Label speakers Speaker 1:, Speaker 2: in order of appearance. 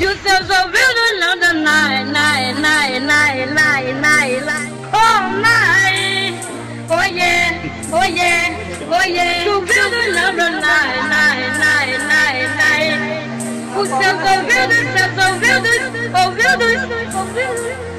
Speaker 1: You sound so beautiful on the night, night, night, night, night, night, night. Oh, night. Oh, yeah. Oh, yeah. Oh, yeah. So beautiful on the night, night, night, night, night. You sound so beautiful, so beautiful, so beautiful, so beautiful.